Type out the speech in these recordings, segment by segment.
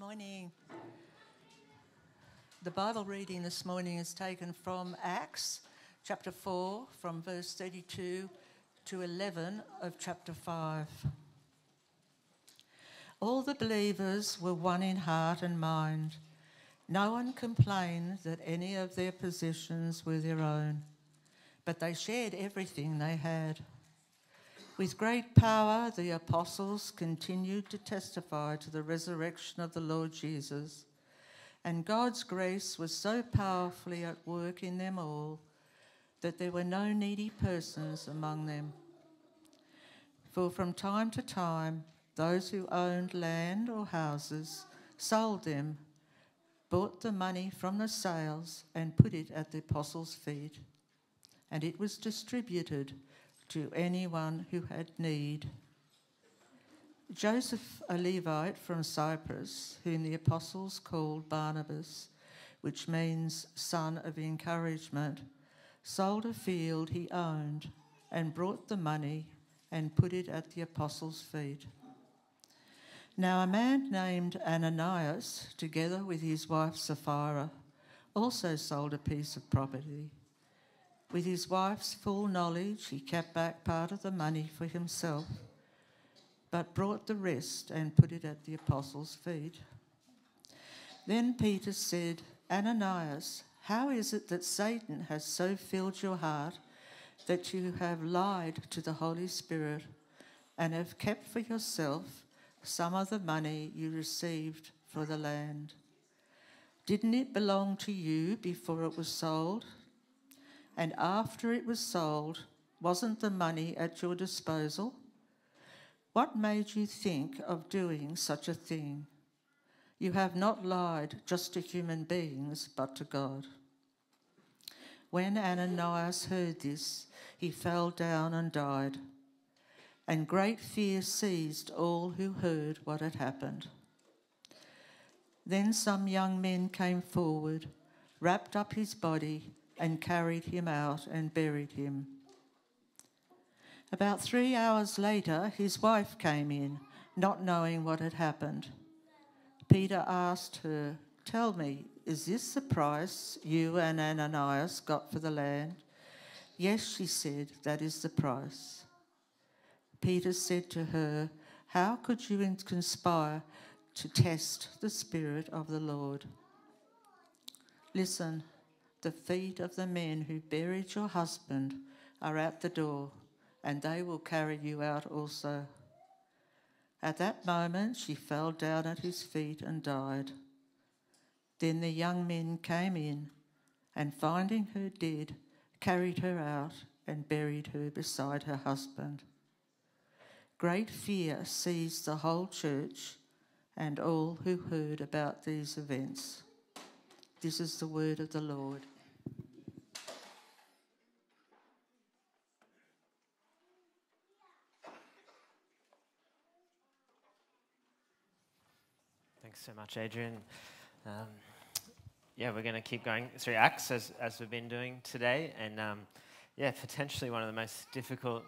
morning. The Bible reading this morning is taken from Acts chapter 4, from verse 32 to 11 of chapter 5. All the believers were one in heart and mind. No one complained that any of their possessions were their own, but they shared everything they had. With great power, the apostles continued to testify to the resurrection of the Lord Jesus, and God's grace was so powerfully at work in them all that there were no needy persons among them. For from time to time, those who owned land or houses sold them, bought the money from the sales, and put it at the apostles' feet, and it was distributed to anyone who had need. Joseph, a Levite from Cyprus, whom the apostles called Barnabas, which means son of encouragement, sold a field he owned and brought the money and put it at the apostles' feet. Now, a man named Ananias, together with his wife Sapphira, also sold a piece of property. With his wife's full knowledge, he kept back part of the money for himself, but brought the rest and put it at the apostles' feet. Then Peter said, Ananias, how is it that Satan has so filled your heart that you have lied to the Holy Spirit and have kept for yourself some of the money you received for the land? Didn't it belong to you before it was sold? And after it was sold, wasn't the money at your disposal? What made you think of doing such a thing? You have not lied just to human beings, but to God. When Ananias heard this, he fell down and died, and great fear seized all who heard what had happened. Then some young men came forward, wrapped up his body, and carried him out and buried him. About three hours later, his wife came in, not knowing what had happened. Peter asked her, Tell me, is this the price you and Ananias got for the land? Yes, she said, that is the price. Peter said to her, How could you conspire to test the Spirit of the Lord? Listen, the feet of the men who buried your husband are at the door, and they will carry you out also. At that moment, she fell down at his feet and died. Then the young men came in, and finding her dead, carried her out and buried her beside her husband. Great fear seized the whole church and all who heard about these events. This is the word of the Lord. Thanks so much, Adrian. Um, yeah, we're going to keep going through Acts as, as we've been doing today. And um, yeah, potentially one of the most difficult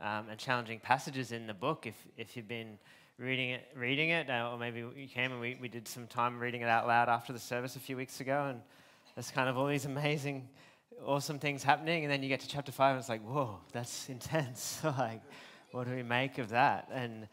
um, and challenging passages in the book if, if you've been reading it, reading it or maybe you came and we, we did some time reading it out loud after the service a few weeks ago. And there's kind of all these amazing, awesome things happening. And then you get to chapter five and it's like, whoa, that's intense. like, what do we make of that? And,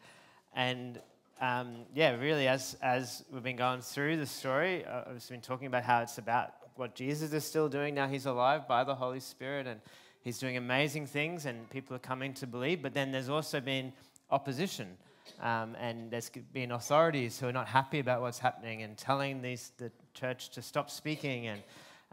and um, yeah, really, as, as we've been going through the story, uh, I've been talking about how it's about what Jesus is still doing now. He's alive by the Holy Spirit and he's doing amazing things, and people are coming to believe. But then there's also been opposition, um, and there's been authorities who are not happy about what's happening and telling these, the church to stop speaking. And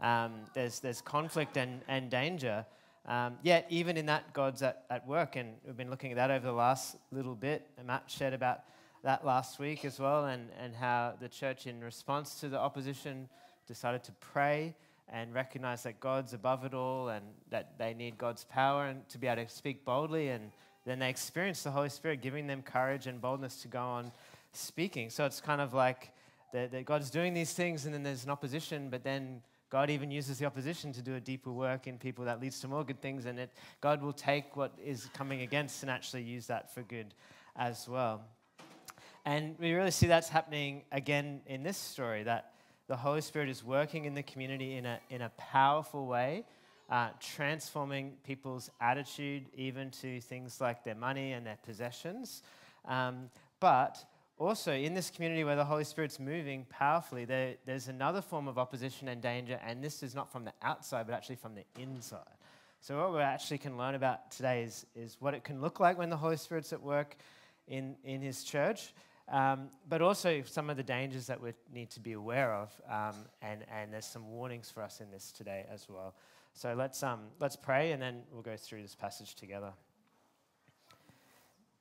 um, there's, there's conflict and, and danger. Um, yet, even in that, God's at, at work, and we've been looking at that over the last little bit. And Matt shared about that last week as well, and, and how the church, in response to the opposition, decided to pray and recognize that God's above it all and that they need God's power and to be able to speak boldly. And then they experience the Holy Spirit giving them courage and boldness to go on speaking. So it's kind of like that, God's doing these things, and then there's an opposition, but then God even uses the opposition to do a deeper work in people that leads to more good things, and it, God will take what is coming against and actually use that for good as well. And we really see that's happening again in this story that the Holy Spirit is working in the community in a, in a powerful way, uh, transforming people's attitude even to things like their money and their possessions. Um, but also, in this community where the Holy Spirit's moving powerfully, there, there's another form of opposition and danger, and this is not from the outside, but actually from the inside. So, what we actually can learn about today is, is what it can look like when the Holy Spirit's at work in, in His church, um, but also some of the dangers that we need to be aware of. Um, and, and there's some warnings for us in this today as well. So, let's, um, let's pray, and then we'll go through this passage together.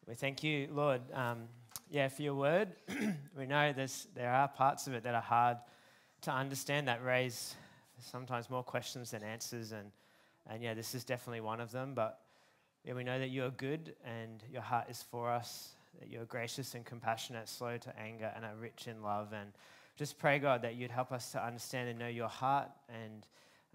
We thank you, Lord, um, yeah, for your word. we know there's, there are parts of it that are hard to understand that raise sometimes more questions than answers. And, and yeah, this is definitely one of them. But yeah, we know that you are good and your heart is for us, that you're gracious and compassionate, slow to anger, and are rich in love. And just pray, God, that you'd help us to understand and know your heart and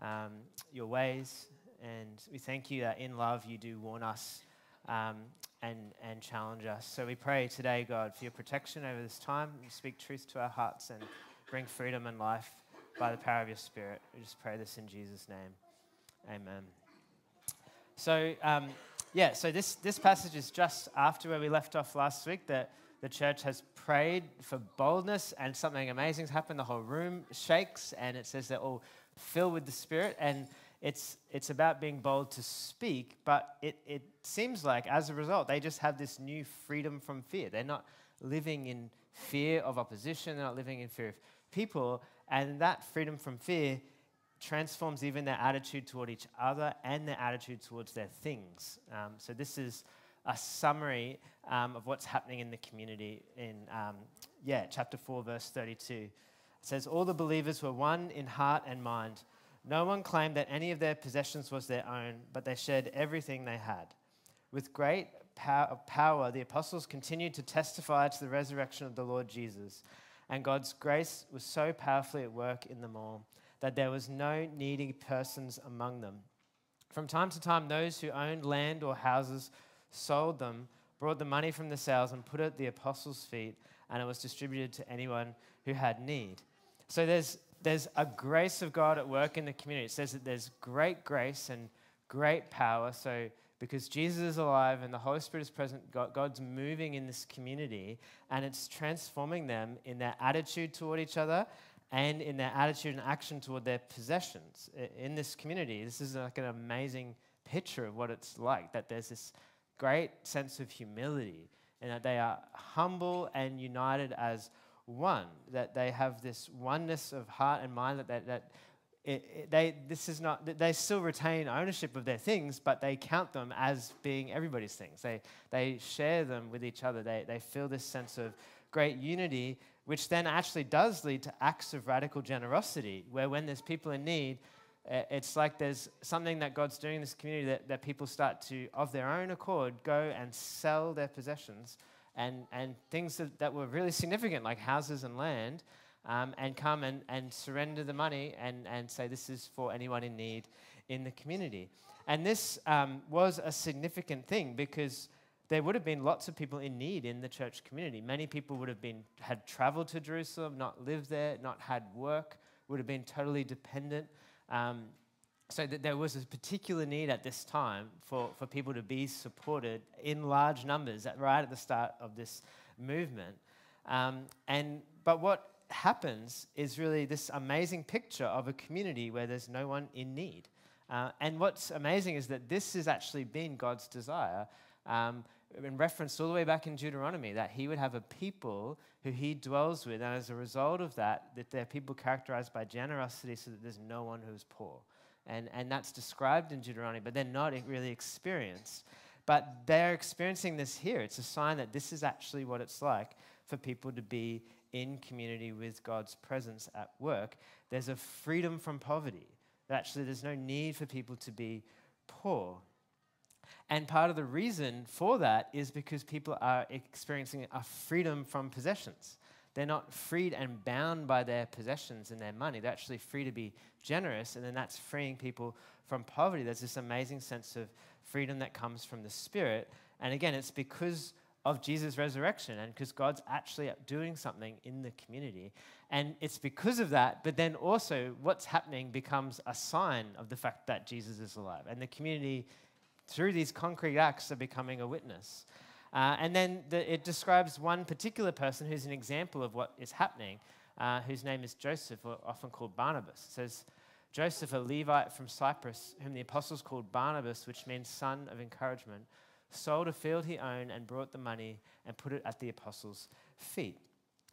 um, your ways. And we thank you that in love you do warn us um, and, and challenge us. So we pray today, God, for your protection over this time. You speak truth to our hearts and bring freedom and life by the power of your Spirit. We just pray this in Jesus' name. Amen. So, um, yeah, so this, this passage is just after where we left off last week that the church has prayed for boldness and something amazing's happened. The whole room shakes and it says they're all filled with the Spirit. And it's, it's about being bold to speak, but it, it seems like as a result, they just have this new freedom from fear. They're not living in fear of opposition, they're not living in fear of people, and that freedom from fear transforms even their attitude toward each other and their attitude towards their things. Um, so, this is a summary um, of what's happening in the community in, um, yeah, chapter 4, verse 32. It says, All the believers were one in heart and mind. No one claimed that any of their possessions was their own, but they shared everything they had. With great power, the apostles continued to testify to the resurrection of the Lord Jesus, and God's grace was so powerfully at work in them all that there was no needy persons among them. From time to time, those who owned land or houses sold them, brought the money from the sales, and put it at the apostles' feet, and it was distributed to anyone who had need. So there's there's a grace of God at work in the community. It says that there's great grace and great power. So, because Jesus is alive and the Holy Spirit is present, God's moving in this community and it's transforming them in their attitude toward each other and in their attitude and action toward their possessions. In this community, this is like an amazing picture of what it's like that there's this great sense of humility and that they are humble and united as one, that they have this oneness of heart and mind, that, that, that it, it, they, this is not, they still retain ownership of their things, but they count them as being everybody's things. They, they share them with each other. They, they feel this sense of great unity, which then actually does lead to acts of radical generosity, where when there's people in need, eh, it's like there's something that God's doing in this community that, that people start to, of their own accord, go and sell their possessions and, and things that, that were really significant, like houses and land, um, and come and, and surrender the money and, and say, This is for anyone in need in the community. And this um, was a significant thing because there would have been lots of people in need in the church community. Many people would have been had traveled to Jerusalem, not lived there, not had work, would have been totally dependent. Um, so that there was a particular need at this time for, for people to be supported in large numbers at, right at the start of this movement. Um, and, but what happens is really this amazing picture of a community where there's no one in need. Uh, and what's amazing is that this has actually been God's desire, um, in reference all the way back in Deuteronomy, that He would have a people who He dwells with, and as a result of that, that they're people characterized by generosity, so that there's no one who's poor and, and that's described in Deuteronomy, but they're not really experienced. But they're experiencing this here. It's a sign that this is actually what it's like for people to be in community with God's presence at work. There's a freedom from poverty. Actually, there's no need for people to be poor. And part of the reason for that is because people are experiencing a freedom from possessions. They're not freed and bound by their possessions and their money. They're actually free to be generous, and then that's freeing people from poverty. There's this amazing sense of freedom that comes from the Spirit. And again, it's because of Jesus' resurrection and because God's actually doing something in the community. And it's because of that, but then also what's happening becomes a sign of the fact that Jesus is alive. And the community, through these concrete acts, are becoming a witness. Uh, and then the, it describes one particular person who's an example of what is happening, uh, whose name is Joseph, or often called Barnabas. It says, Joseph, a Levite from Cyprus, whom the apostles called Barnabas, which means son of encouragement, sold a field he owned and brought the money and put it at the apostles' feet.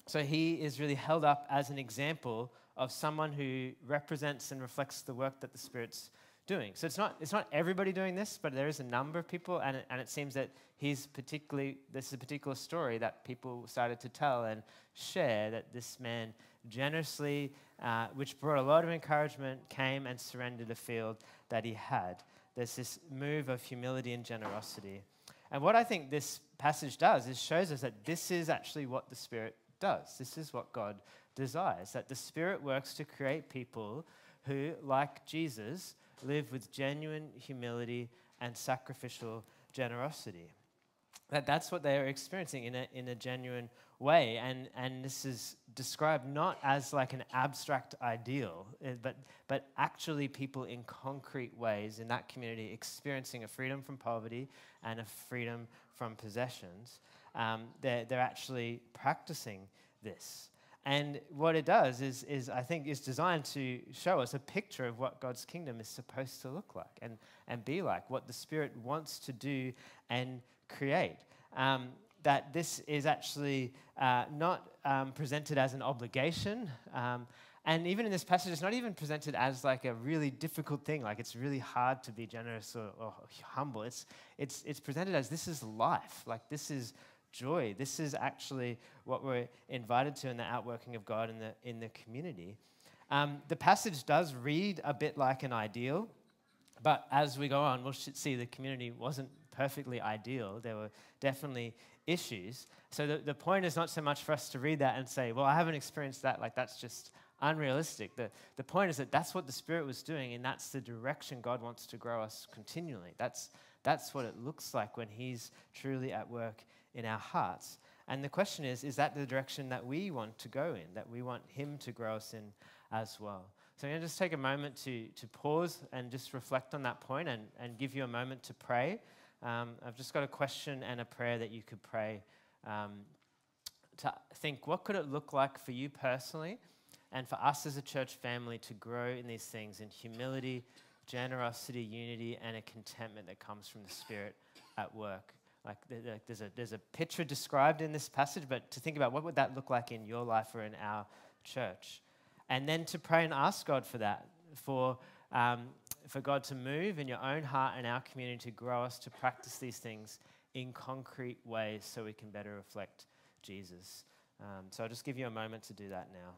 So he is really held up as an example of someone who represents and reflects the work that the Spirit's doing. So it's not, it's not everybody doing this, but there is a number of people, and it, and it seems that he's particularly, this is a particular story that people started to tell and share that this man generously, uh, which brought a lot of encouragement, came and surrendered a field that he had. There's this move of humility and generosity. And what I think this passage does is shows us that this is actually what the Spirit does. This is what God desires that the Spirit works to create people who, like Jesus, live with genuine humility and sacrificial generosity. That that's what they are experiencing in a, in a genuine way. And, and this is described not as like an abstract ideal, eh, but, but actually people in concrete ways in that community experiencing a freedom from poverty and a freedom from possessions. Um, they're, they're actually practicing this. And what it does is, is, I think, is designed to show us a picture of what God's kingdom is supposed to look like and, and be like, what the Spirit wants to do and create. Um, that this is actually uh, not um, presented as an obligation. Um, and even in this passage, it's not even presented as like a really difficult thing, like it's really hard to be generous or, or humble. It's, it's, it's presented as this is life, like this is joy. This is actually what we're invited to in the outworking of God in the, in the community. Um, the passage does read a bit like an ideal, but as we go on, we'll see the community wasn't perfectly ideal. There were definitely issues. So the, the point is not so much for us to read that and say, well, I haven't experienced that, like that's just unrealistic. The, the point is that that's what the Spirit was doing, and that's the direction God wants to grow us continually. That's, that's what it looks like when He's truly at work in our hearts. And the question is is that the direction that we want to go in, that we want Him to grow us in as well? So I'm going to just take a moment to, to pause and just reflect on that point and, and give you a moment to pray. Um, I've just got a question and a prayer that you could pray um, to think what could it look like for you personally and for us as a church family to grow in these things in humility, generosity, unity, and a contentment that comes from the Spirit at work. Like there's a, there's a picture described in this passage, but to think about what would that look like in your life or in our church. And then to pray and ask God for that, for, um, for God to move in your own heart and our community to grow us to practice these things in concrete ways so we can better reflect Jesus. Um, so I'll just give you a moment to do that now.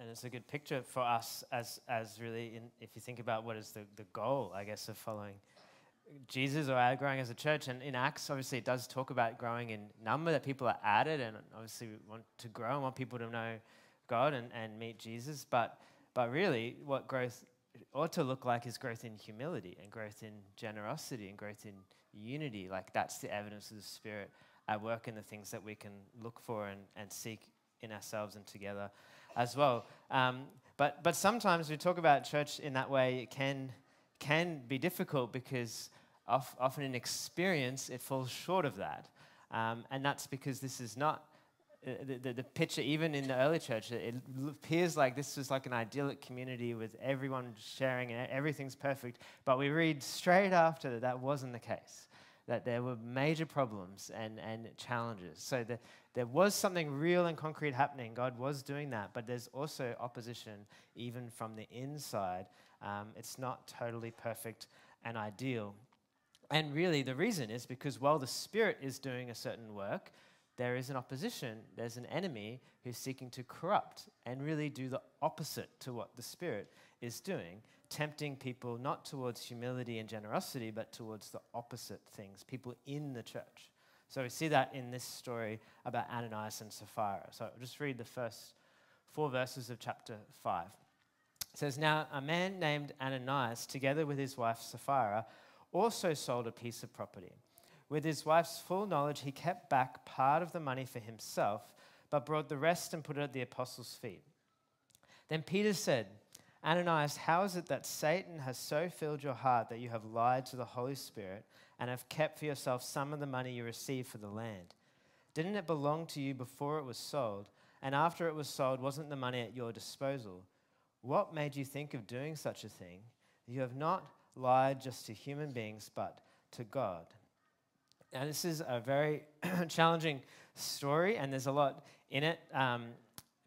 And it's a good picture for us as, as really, in, if you think about what is the, the goal, I guess, of following Jesus or our growing as a church. And in Acts, obviously, it does talk about growing in number, that people are added, and obviously we want to grow and want people to know God and, and meet Jesus. But, but really, what growth ought to look like is growth in humility and growth in generosity and growth in unity. Like that's the evidence of the Spirit at work in the things that we can look for and, and seek in ourselves and together as well. Um, but, but sometimes we talk about church in that way, it can, can be difficult because of, often in experience it falls short of that. Um, and that's because this is not uh, the, the, the, picture, even in the early church, it, appears like this was like an idyllic community with everyone sharing and everything's perfect. But we read straight after that that wasn't the case, that there were major problems and, and challenges. So the, there was something real and concrete happening. God was doing that, but there's also opposition even from the inside. Um, it's not totally perfect and ideal. And really, the reason is because while the Spirit is doing a certain work, there is an opposition, there's an enemy who's seeking to corrupt and really do the opposite to what the Spirit is doing, tempting people not towards humility and generosity, but towards the opposite things, people in the church. So we see that in this story about Ananias and Sapphira. So I'll just read the first four verses of chapter 5. It says, Now a man named Ananias, together with his wife Sapphira, also sold a piece of property. With his wife's full knowledge, he kept back part of the money for himself, but brought the rest and put it at the apostles' feet. Then Peter said, Ananias, how is it that Satan has so filled your heart that you have lied to the Holy Spirit and have kept for yourself some of the money you received for the land? Didn't it belong to you before it was sold? And after it was sold, wasn't the money at your disposal? What made you think of doing such a thing? You have not lied just to human beings, but to God. Now, this is a very challenging story, and there's a lot in it. Um,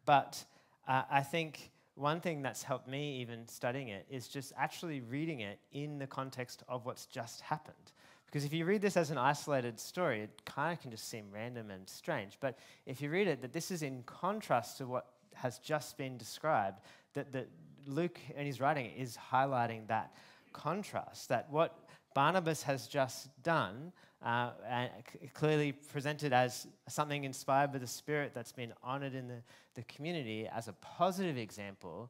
but uh, I think one thing that's helped me even studying it is just actually reading it in the context of what's just happened. Because if you read this as an isolated story, it kind of can just seem random and strange. But if you read it, that this is in contrast to what has just been described, that, that Luke, in his writing, is highlighting that contrast, that what Barnabas has just done uh, clearly presented as something inspired by the Spirit that's been honored in the, the community as a positive example,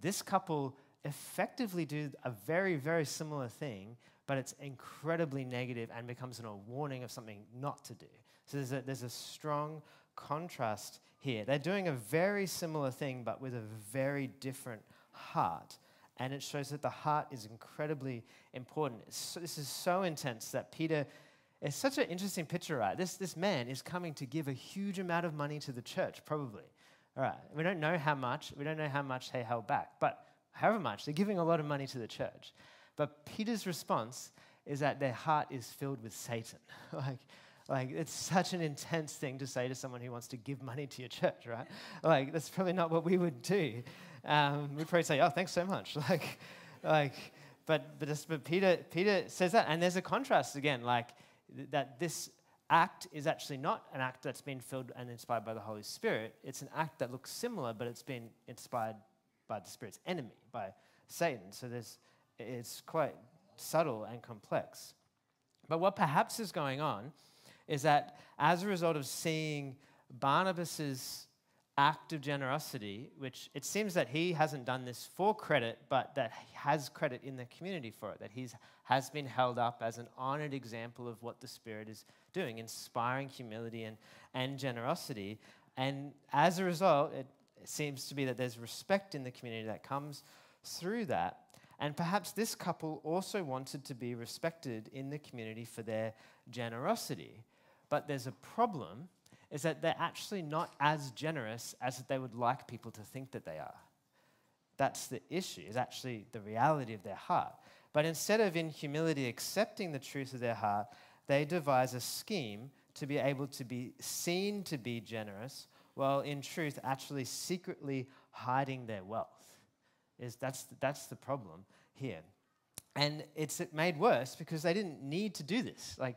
this couple effectively do a very, very similar thing, but it's incredibly negative and becomes a warning of something not to do. So there's a, there's a strong contrast here. They're doing a very similar thing, but with a very different heart. And it shows that the heart is incredibly important. So, this is so intense that Peter it's such an interesting picture, right? This, this man is coming to give a huge amount of money to the church, probably. All right, we don't know how much, we don't know how much they held back, but however much, they're giving a lot of money to the church. But Peter's response is that their heart is filled with Satan. like, like, it's such an intense thing to say to someone who wants to give money to your church, right? Like, that's probably not what we would do. Um, we'd probably say, oh, thanks so much. Like, like but, but, but Peter, Peter says that, and there's a contrast again. Like, that this act is actually not an act that's been filled and inspired by the Holy Spirit. It's an act that looks similar, but it's been inspired by the Spirit's enemy, by Satan. So there's, it's quite subtle and complex. But what perhaps is going on is that as a result of seeing Barnabas's act of generosity, which it seems that he hasn't done this for credit, but that he has credit in the community for it, that he has been held up as an honored example of what the Spirit is doing, inspiring humility and, and generosity. And as a result, it seems to be that there's respect in the community that comes through that. And perhaps this couple also wanted to be respected in the community for their generosity. But there's a problem is that they're actually not as generous as they would like people to think that they are. That's the issue, is actually the reality of their heart. But instead of in humility accepting the truth of their heart, they devise a scheme to be able to be seen to be generous, while in truth actually secretly hiding their wealth. Is that's, that's the problem here. And it's made worse because they didn't need to do this. Like,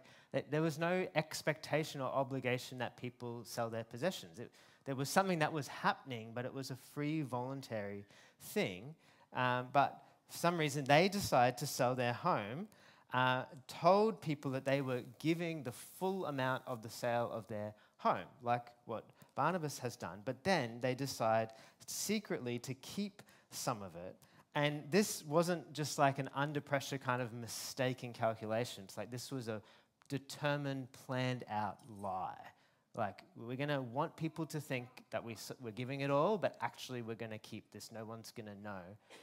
there was no expectation or obligation that people sell their possessions. It, there was something that was happening, but it was a free, voluntary thing. Um, but for some reason, they decided to sell their home, uh, told people that they were giving the full amount of the sale of their home, like what Barnabas has done. But then they decide secretly to keep some of it And this wasn't just like an under pressure kind of mistaken calculation. It's like this was a determined, planned out lie. Like, we're going to want people to think that we, we're giving it all, but actually we're going to keep this. No one's going to know.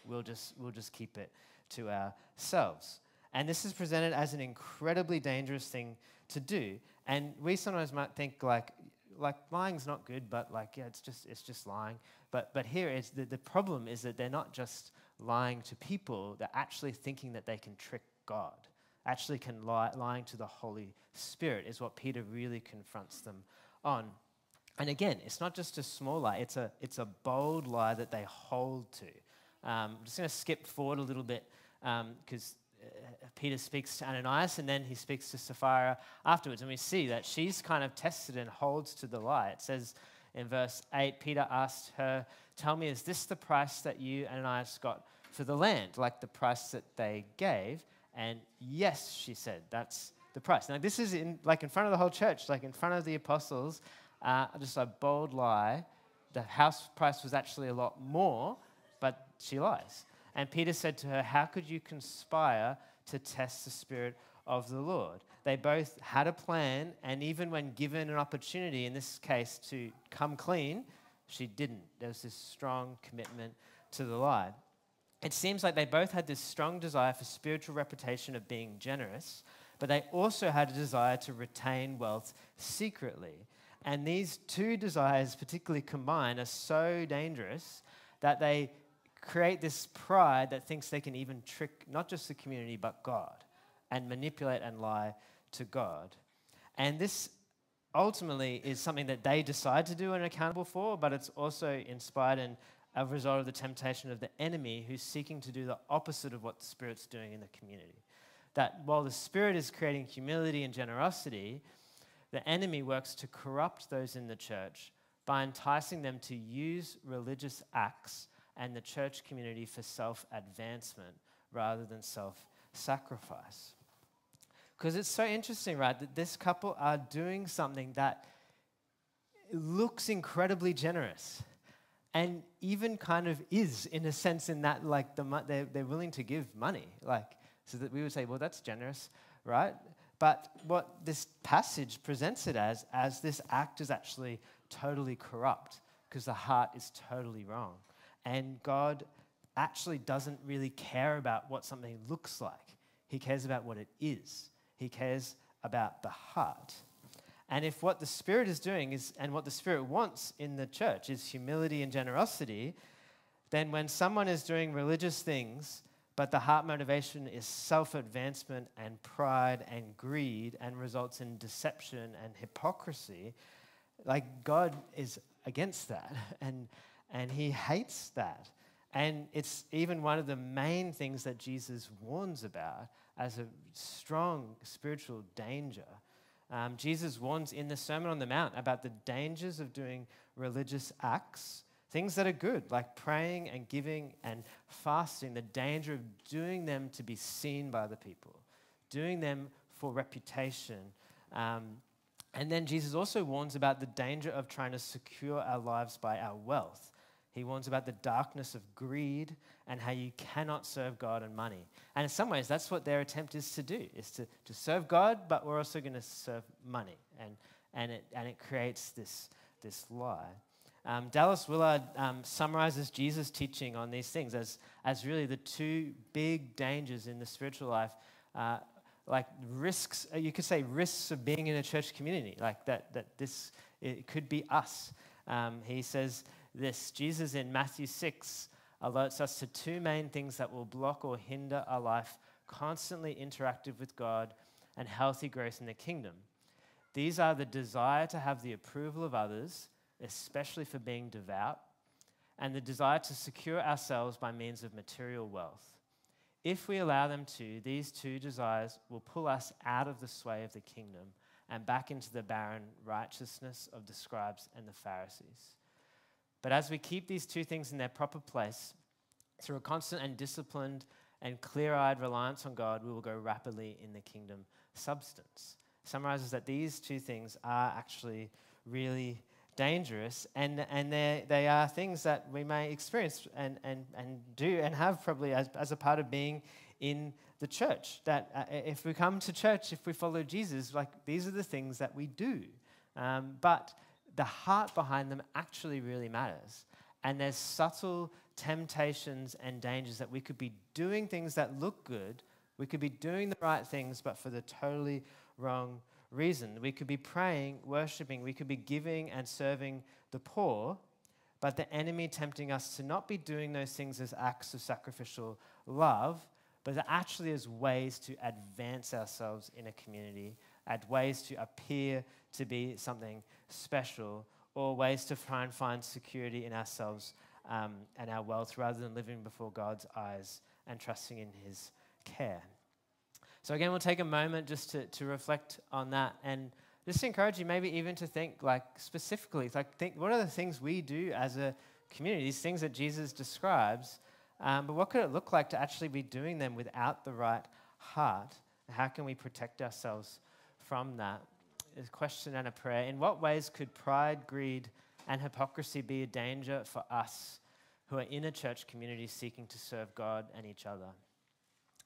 We'll just, we'll just keep it to ourselves. And this is presented as an incredibly dangerous thing to do. And we sometimes might think, like, like lying's not good, but like, yeah, it's just, it's just lying. But, but here it's the, the problem is that they're not just lying to people, they're actually thinking that they can trick God. Actually, can lie, lying to the Holy Spirit is what Peter really confronts them on. And again, it's not just a small lie, it's a, it's a bold lie that they hold to. Um, I'm just going to skip forward a little bit because um, Peter speaks to Ananias and then he speaks to Sapphira afterwards. And we see that she's kind of tested and holds to the lie. It says in verse 8 Peter asked her, Tell me, is this the price that you, and Ananias, got for the land? Like the price that they gave? And yes, she said, that's the price. Now, this is in, like in front of the whole church, like in front of the apostles, uh, just a bold lie. The house price was actually a lot more, but she lies. And Peter said to her, How could you conspire to test the Spirit of the Lord? They both had a plan, and even when given an opportunity, in this case, to come clean, she didn't. There was this strong commitment to the lie. It seems like they both had this strong desire for spiritual reputation of being generous, but they also had a desire to retain wealth secretly. And these two desires, particularly combined, are so dangerous that they create this pride that thinks they can even trick not just the community, but God, and manipulate and lie to God. And this ultimately is something that they decide to do and are accountable for, but it's also inspired and a result of the temptation of the enemy who's seeking to do the opposite of what the Spirit's doing in the community that while the Spirit is creating humility and generosity, the enemy works to corrupt those in the church by enticing them to use religious acts and the church community for self advancement rather than self sacrifice. Because it's so interesting, right, that this couple are doing something that looks incredibly generous and even kind of is in a sense in that like the, they're, they're willing to give money like so that we would say, well, that's generous, right? But what this passage presents it as, as this act is actually totally corrupt because the heart is totally wrong. And God actually doesn't really care about what something looks like, He cares about what it is. He cares about the heart. And if what the Spirit is doing is, and what the Spirit wants in the church is humility and generosity, then when someone is doing religious things but the heart motivation is self advancement and pride and greed and results in deception and hypocrisy. Like, God is against that and, and He hates that. And it's even one of the main things that Jesus warns about as a strong spiritual danger. Um, Jesus warns in the Sermon on the Mount about the dangers of doing religious acts Things that are good, like praying and giving and fasting, the danger of doing them to be seen by the people, doing them for reputation. Um, and then Jesus also warns about the danger of trying to secure our lives by our wealth. He warns about the darkness of greed and how you cannot serve God and money. And in some ways, that's what their attempt is to do, is to, to serve God, but we're also going to serve money. And, and, it, and it creates this, this lie. Um, Dallas Willard um, summarizes Jesus' teaching on these things as, as really the two big dangers in the spiritual life, uh, like risks, you could say risks of being in a church community, like that, that this it could be us. Um, he says this Jesus in Matthew 6 alerts us to two main things that will block or hinder our life constantly interactive with God and healthy growth in the kingdom. These are the desire to have the approval of others especially for being devout, and the desire to secure ourselves by means of material wealth. If we allow them to, these two desires will pull us out of the sway of the kingdom and back into the barren righteousness of the scribes and the Pharisees. But as we keep these two things in their proper place, through a constant and disciplined and clear eyed reliance on God, we will go rapidly in the kingdom substance. Summarizes that these two things are actually really dangerous, and, and they are things that we may experience and, and, and do and have probably as, as a part of being in the church. That uh, if we come to church, if we follow Jesus, like these are the things that we do. Um, but the heart behind them actually really matters. And there's subtle temptations and dangers that we could be doing things that look good, we could be doing the right things, but for the totally wrong reason. We could be praying, worshiping, we could be giving and serving the poor, but the enemy tempting us to not be doing those things as acts of sacrificial love, but actually as ways to advance ourselves in a community, as ways to appear to be something special, or ways to try and find security in ourselves um, and our wealth rather than living before God's eyes and trusting in His care. So, again, we'll take a moment just to, to reflect on that and just encourage you maybe even to think like specifically, like think what are the things we do as a community, these things that Jesus describes, um, but what could it look like to actually be doing them without the right heart? How can we protect ourselves from that? A question and a prayer. In what ways could pride, greed, and hypocrisy be a danger for us who are in a church community seeking to serve God and each other?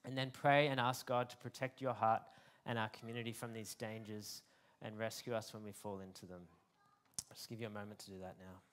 And then pray and ask God to protect your heart and our community from these dangers and rescue us when we fall into them. I'll just give you a moment to do that now.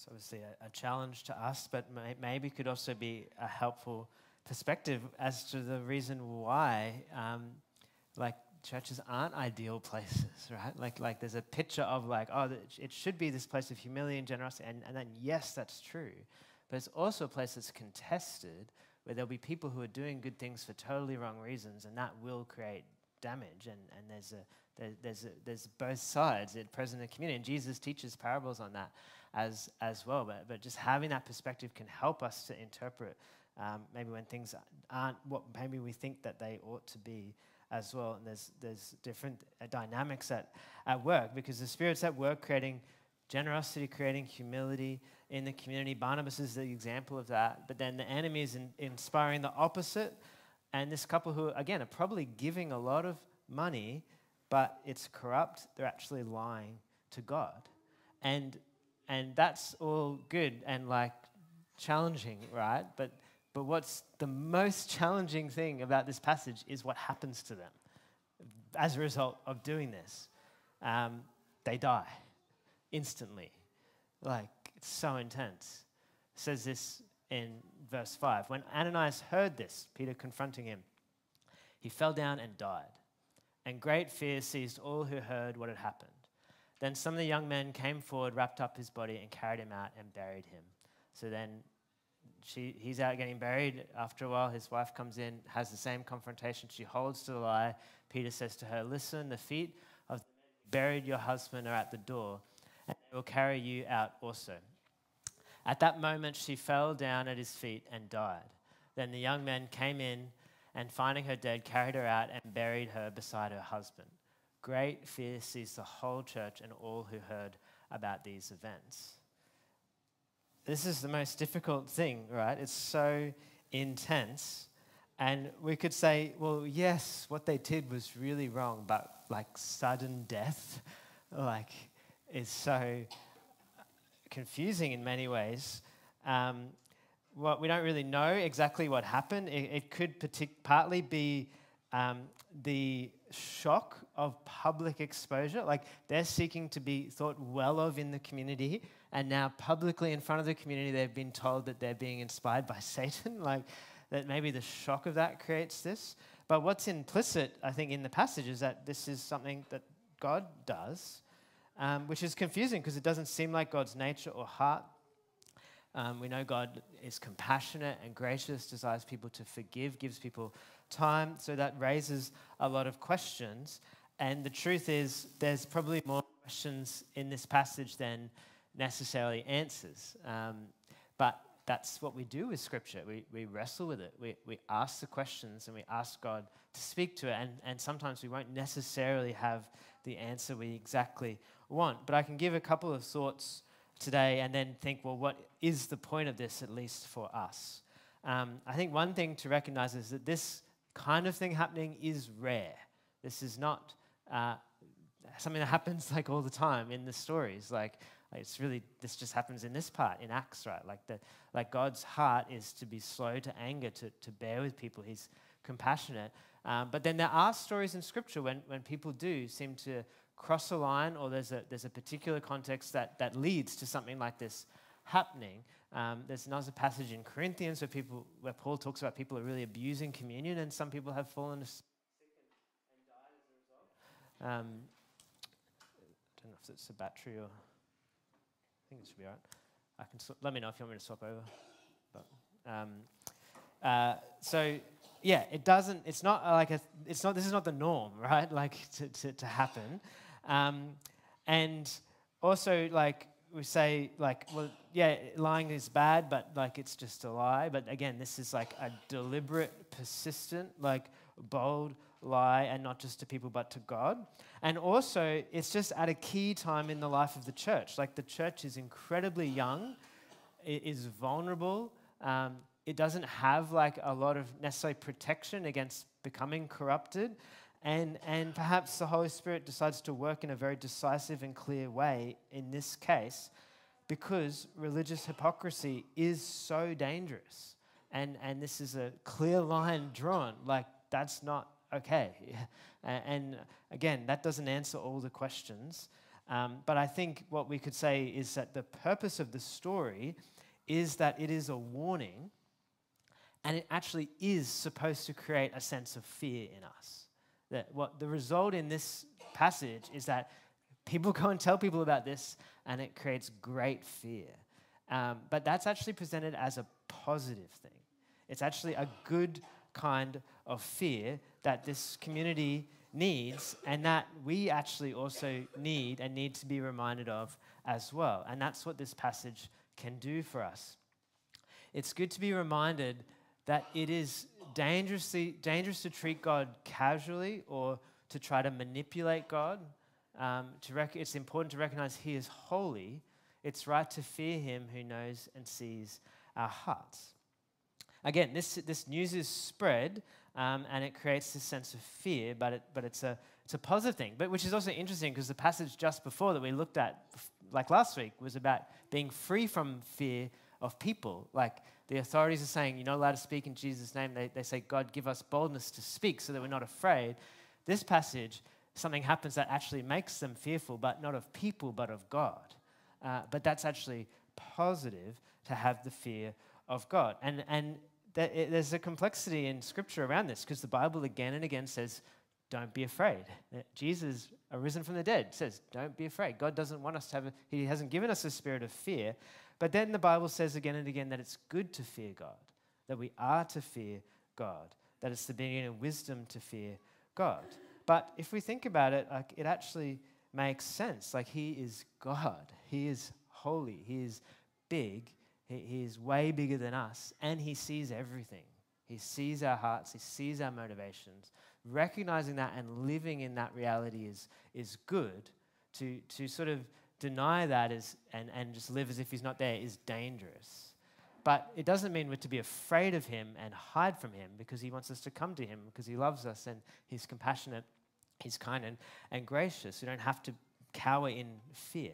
It's obviously a, a challenge to us, but may, maybe could also be a helpful perspective as to the reason why, um, like churches aren't ideal places, right? Like, like there's a picture of like, oh, it should be this place of humility and generosity, and, and then yes, that's true, but it's also a place that's contested, where there'll be people who are doing good things for totally wrong reasons, and that will create damage, and, and there's a there's, there's both sides at present in the community, and Jesus teaches parables on that as, as well. But, but just having that perspective can help us to interpret um, maybe when things aren't what maybe we think that they ought to be as well. And there's, there's different uh, dynamics at, at work because the Spirit's at work creating generosity, creating humility in the community. Barnabas is the example of that. But then the enemy is in, inspiring the opposite. And this couple who, again, are probably giving a lot of money, but it's corrupt. They're actually lying to God. And and that's all good and like challenging, right? But but what's the most challenging thing about this passage is what happens to them as a result of doing this. Um, they die instantly. Like, it's so intense. It says this in verse 5. When Ananias heard this, Peter confronting him, he fell down and died. And great fear seized all who heard what had happened. Then some of the young men came forward, wrapped up his body, and carried him out and buried him. So then she, he's out getting buried. After a while, his wife comes in, has the same confrontation. She holds to the lie. Peter says to her, Listen, the feet of the buried your husband are at the door, and they will carry you out also. At that moment, she fell down at his feet and died. Then the young men came in and, finding her dead, carried her out and buried her beside her husband. Great fear seized the whole church and all who heard about these events. This is the most difficult thing, right? It's so intense. And we could say, well, yes, what they did was really wrong, but like sudden death, like, is so confusing in many ways. Um, what we don't really know exactly what happened. It, it could partly be um, the shock of public exposure. Like they're seeking to be thought well of in the community, and now publicly in front of the community, they've been told that they're being inspired by Satan. Like that, maybe the shock of that creates this. But what's implicit, I think, in the passage is that this is something that God does, um, which is confusing because it doesn't seem like God's nature or heart. Um, we know God is compassionate and gracious, desires people to forgive, gives people time. So that raises a lot of questions. And the truth is, there's probably more questions in this passage than necessarily answers. Um, but that's what we do with Scripture. We, we wrestle with it. We, we ask the questions and we ask God to speak to it. And, and sometimes we won't necessarily have the answer we exactly want. But I can give a couple of thoughts today and then think, well, what is the point of this, at least for us? Um, I think one thing to recognize is that this kind of thing happening is rare. This is not uh, something that happens like all the time in the stories. Like, it's really this just happens in this part in Acts, right? Like the like God's heart is to be slow to anger, to, to bear with people. He's compassionate. Um, but then there are stories in Scripture when, when people do seem to cross a line or there's a, there's a particular context that, that leads to something like this happening. Um, there's another passage in Corinthians where, people, where Paul talks about people are really abusing communion and some people have fallen sick and, died as a result. Um, I don't know if it's a battery or I think it should be all right. I can sw- let me know if you want me to swap over. But, um, uh, so yeah, it doesn't. It's not like a. It's not. This is not the norm, right? Like to to, to happen. Um, and also, like, we say, like, well, yeah, lying is bad, but like it's just a lie. But again, this is like a deliberate, persistent, like bold lie, and not just to people, but to God. And also, it's just at a key time in the life of the church. Like, the church is incredibly young, it is vulnerable. Um, it doesn't have like a lot of necessary protection against becoming corrupted. And, and perhaps the Holy Spirit decides to work in a very decisive and clear way in this case because religious hypocrisy is so dangerous. And, and this is a clear line drawn. Like, that's not okay. and again, that doesn't answer all the questions. Um, but I think what we could say is that the purpose of the story is that it is a warning and it actually is supposed to create a sense of fear in us. That what the result in this passage is that people go and tell people about this, and it creates great fear. Um, but that's actually presented as a positive thing. It's actually a good kind of fear that this community needs, and that we actually also need and need to be reminded of as well. And that's what this passage can do for us. It's good to be reminded that it is dangerously, dangerous to treat God casually or to try to manipulate God. Um, to rec- it's important to recognize He is holy. It's right to fear Him who knows and sees our hearts. Again, this, this news is spread um, and it creates this sense of fear, but, it, but it's, a, it's a positive thing. But which is also interesting because the passage just before that we looked at, like last week, was about being free from fear of people. Like the authorities are saying, you're not allowed to speak in Jesus' name. They, they say, God, give us boldness to speak so that we're not afraid. This passage, something happens that actually makes them fearful, but not of people, but of God. Uh, but that's actually positive to have the fear of God. And, and there's a complexity in scripture around this because the Bible again and again says, don't be afraid. Jesus, arisen from the dead, says, don't be afraid. God doesn't want us to have, a, He hasn't given us a spirit of fear, but then the Bible says again and again that it's good to fear God, that we are to fear God, that it's the beginning of wisdom to fear God. But if we think about it, like it actually makes sense. Like He is God, He is holy, He is big, He, he is way bigger than us, and He sees everything. He sees our hearts, He sees our motivations. Recognizing that and living in that reality is, is good. To, to sort of deny that is, and, and just live as if He's not there is dangerous. But it doesn't mean we're to be afraid of Him and hide from Him because He wants us to come to Him because He loves us and He's compassionate, He's kind and, and gracious. We don't have to cower in fear.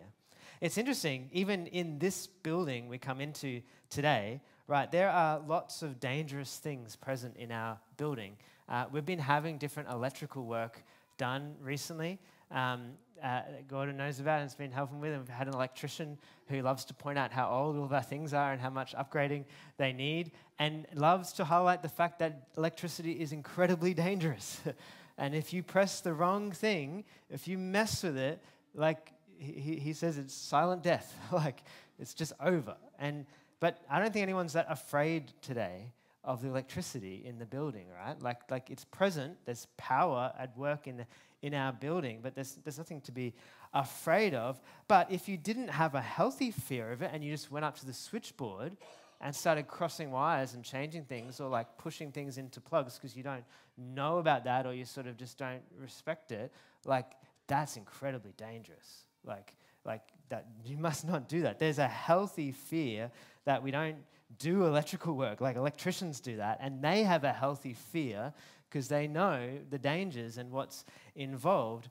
It's interesting, even in this building we come into today, right, there are lots of dangerous things present in our building. Uh, we've been having different electrical work done recently. Um, uh, Gordon knows about and has been helping with. And we've had an electrician who loves to point out how old all of our things are and how much upgrading they need, and loves to highlight the fact that electricity is incredibly dangerous. and if you press the wrong thing, if you mess with it, like he, he says it's silent death. like it's just over. And but I don't think anyone's that afraid today of the electricity in the building, right? Like like it's present. There's power at work in the, in our building, but there's there's nothing to be afraid of. But if you didn't have a healthy fear of it and you just went up to the switchboard and started crossing wires and changing things or like pushing things into plugs because you don't know about that or you sort of just don't respect it, like that's incredibly dangerous. Like, like that you must not do that. There's a healthy fear that we don't do electrical work like electricians do that, and they have a healthy fear because they know the dangers and what's involved.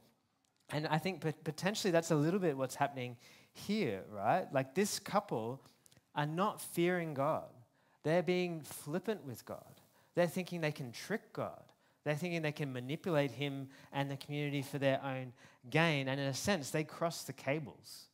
And I think potentially that's a little bit what's happening here, right? Like this couple are not fearing God. They're being flippant with God. They're thinking they can trick God. They're thinking they can manipulate him and the community for their own gain. And in a sense, they cross the cables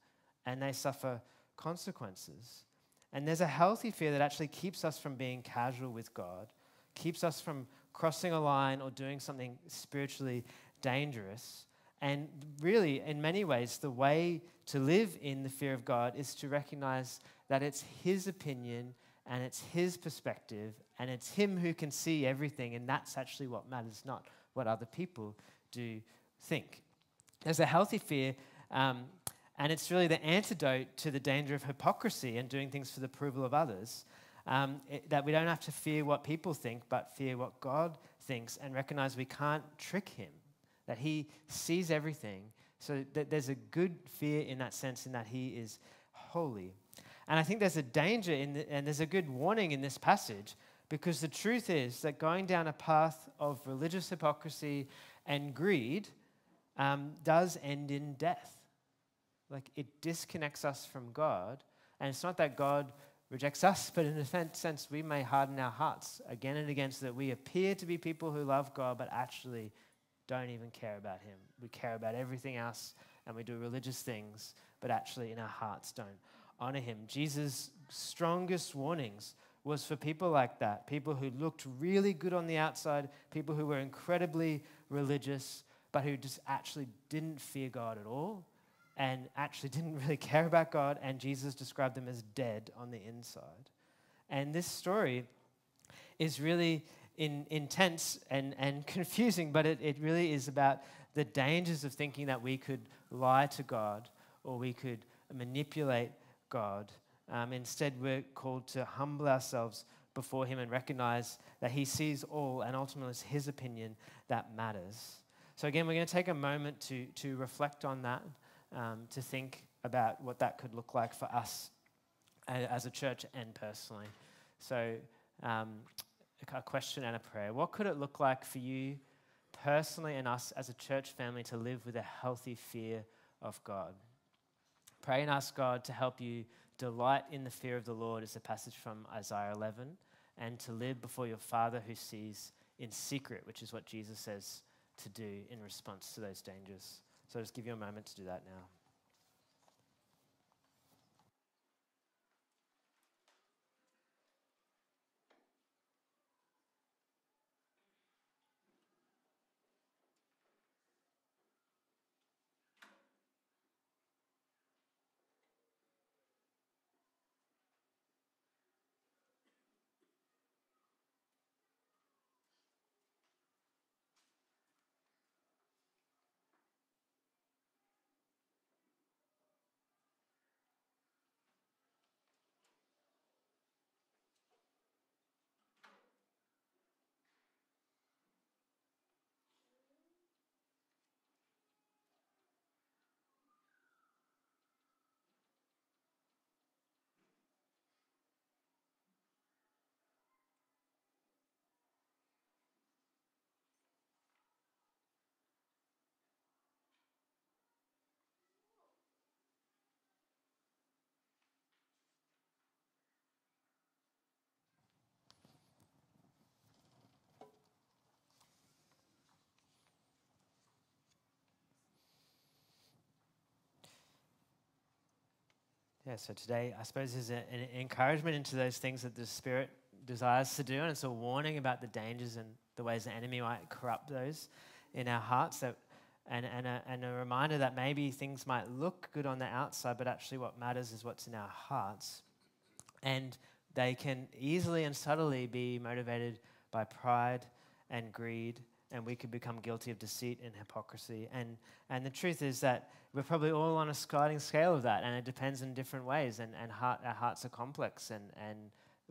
and they suffer consequences. And there's a healthy fear that actually keeps us from being casual with God, keeps us from crossing a line or doing something spiritually dangerous. And really, in many ways, the way to live in the fear of God is to recognize that it's His opinion and it's His perspective and it's Him who can see everything, and that's actually what matters, not what other people do think. There's a healthy fear, um, and it's really the antidote to the danger of hypocrisy and doing things for the approval of others. Um, it, that we don't have to fear what people think, but fear what God thinks, and recognize we can't trick Him, that He sees everything. So that there's a good fear in that sense, in that He is holy. And I think there's a danger in the, and there's a good warning in this passage because the truth is that going down a path of religious hypocrisy and greed um, does end in death. Like it disconnects us from God. And it's not that God rejects us, but in a sense, we may harden our hearts again and again so that we appear to be people who love God, but actually don't even care about Him. We care about everything else and we do religious things, but actually in our hearts don't honor Him. Jesus' strongest warnings was for people like that people who looked really good on the outside, people who were incredibly religious, but who just actually didn't fear God at all and actually didn't really care about God. And Jesus described them as dead on the inside. And this story is really in, intense and, and confusing, but it, it really is about the dangers of thinking that we could lie to God or we could manipulate God um, instead, we're called to humble ourselves before Him and recognize that He sees all, and ultimately it's His opinion that matters. So, again, we're going to take a moment to, to reflect on that, um, to think about what that could look like for us as a church and personally. So, um, a question and a prayer. What could it look like for you personally and us as a church family to live with a healthy fear of God? Pray and ask God to help you Delight in the fear of the Lord is a passage from Isaiah 11, and to live before your Father who sees in secret, which is what Jesus says to do in response to those dangers. So I'll just give you a moment to do that now. Yeah, so today, I suppose, is an encouragement into those things that the Spirit desires to do, and it's a warning about the dangers and the ways the enemy might corrupt those in our hearts. That, and, and, a, and a reminder that maybe things might look good on the outside, but actually, what matters is what's in our hearts. And they can easily and subtly be motivated by pride and greed and we could become guilty of deceit and hypocrisy. And, and the truth is that we're probably all on a sliding scale of that, and it depends in different ways. And, and heart, our hearts are complex, and, and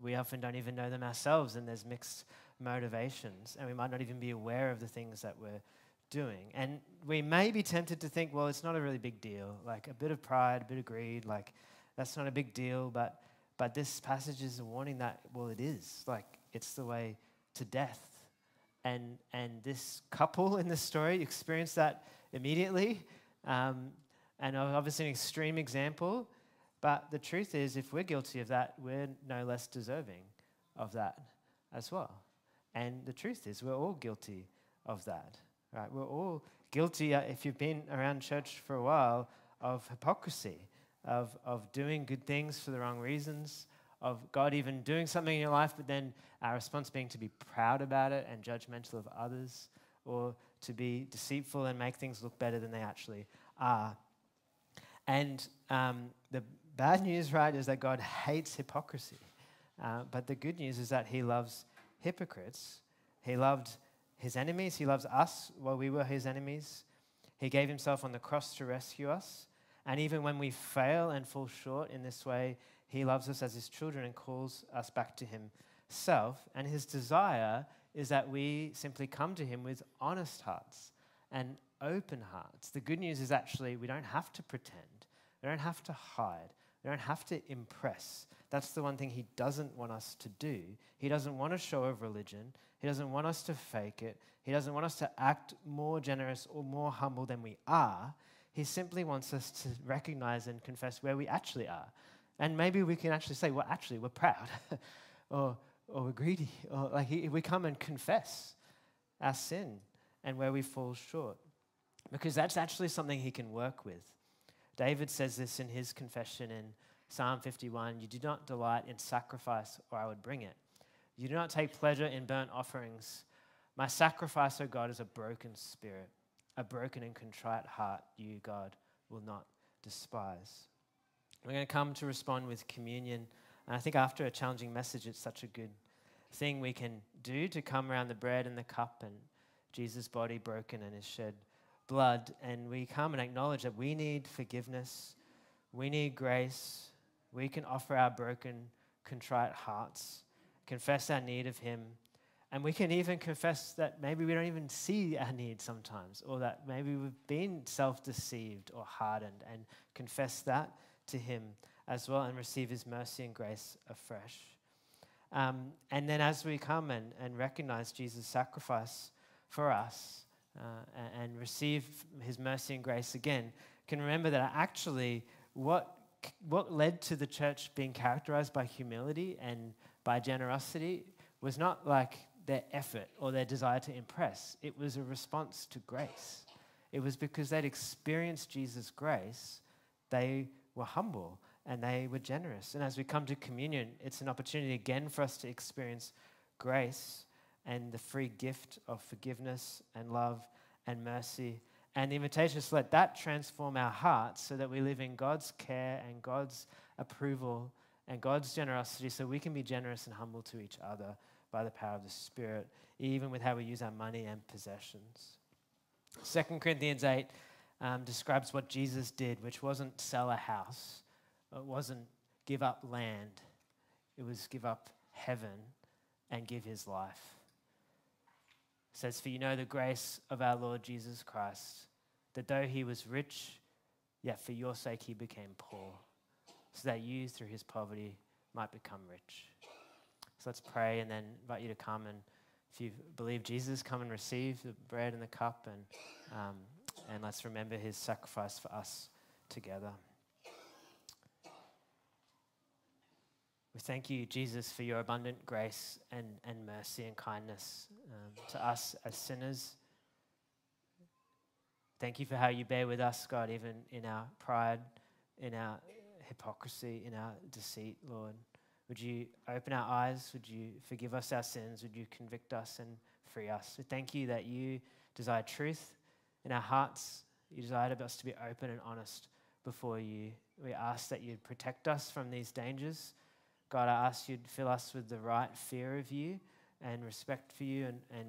we often don't even know them ourselves, and there's mixed motivations, and we might not even be aware of the things that we're doing. And we may be tempted to think, well, it's not a really big deal. Like a bit of pride, a bit of greed, like that's not a big deal. But, but this passage is a warning that, well, it is. Like it's the way to death and, and this couple in the story experienced that immediately. Um, and obviously, an extreme example. But the truth is, if we're guilty of that, we're no less deserving of that as well. And the truth is, we're all guilty of that, right? We're all guilty, uh, if you've been around church for a while, of hypocrisy, of, of doing good things for the wrong reasons, of God even doing something in your life, but then our response being to be proud about it and judgmental of others, or to be deceitful and make things look better than they actually are. And um, the bad news, right, is that God hates hypocrisy. Uh, but the good news is that He loves hypocrites. He loved His enemies, He loves us while we were His enemies. He gave Himself on the cross to rescue us. And even when we fail and fall short in this way, he loves us as his children and calls us back to himself. And his desire is that we simply come to him with honest hearts and open hearts. The good news is actually we don't have to pretend, we don't have to hide, we don't have to impress. That's the one thing he doesn't want us to do. He doesn't want a show of religion. He doesn't want us to fake it. He doesn't want us to act more generous or more humble than we are. He simply wants us to recognize and confess where we actually are. And maybe we can actually say, well, actually, we're proud, or, or we're greedy, or like we come and confess our sin and where we fall short. Because that's actually something he can work with. David says this in his confession in Psalm 51 You do not delight in sacrifice, or I would bring it. You do not take pleasure in burnt offerings. My sacrifice, O God, is a broken spirit, a broken and contrite heart, you, God, will not despise. We're going to come to respond with communion. And I think after a challenging message, it's such a good thing we can do to come around the bread and the cup and Jesus' body broken and his shed blood. And we come and acknowledge that we need forgiveness, we need grace. We can offer our broken, contrite hearts, confess our need of him. And we can even confess that maybe we don't even see our need sometimes, or that maybe we've been self deceived or hardened, and confess that to him as well and receive his mercy and grace afresh. Um, and then as we come and, and recognize Jesus' sacrifice for us uh, and, and receive his mercy and grace again, can remember that actually what, what led to the church being characterized by humility and by generosity was not like their effort or their desire to impress. It was a response to grace. It was because they'd experienced Jesus' grace, they were humble and they were generous. And as we come to communion, it's an opportunity again for us to experience grace and the free gift of forgiveness and love and mercy. And the invitation is to let that transform our hearts so that we live in God's care and God's approval and God's generosity so we can be generous and humble to each other by the power of the Spirit, even with how we use our money and possessions. 2 Corinthians 8 um, describes what Jesus did, which wasn't sell a house, it wasn't give up land, it was give up heaven and give his life. It says, For you know the grace of our Lord Jesus Christ, that though he was rich, yet for your sake he became poor, so that you through his poverty might become rich. So let's pray and then invite you to come and if you believe Jesus, come and receive the bread and the cup and um, and let's remember his sacrifice for us together. We thank you, Jesus, for your abundant grace and, and mercy and kindness um, to us as sinners. Thank you for how you bear with us, God, even in our pride, in our hypocrisy, in our deceit, Lord. Would you open our eyes? Would you forgive us our sins? Would you convict us and free us? We thank you that you desire truth in our hearts. You desire us to be open and honest before you. We ask that you'd protect us from these dangers. God, I ask you'd fill us with the right fear of you and respect for you and, and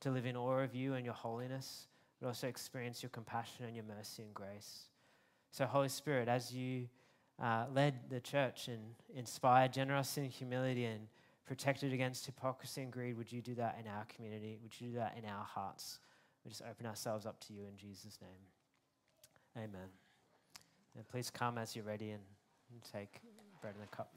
to live in awe of you and your holiness, but also experience your compassion and your mercy and grace. So, Holy Spirit, as you uh, led the church and inspired generosity and humility and protected against hypocrisy and greed, would you do that in our community? Would you do that in our hearts? We just open ourselves up to you in Jesus' name. Amen. And please come as you're ready and, and take bread and a cup.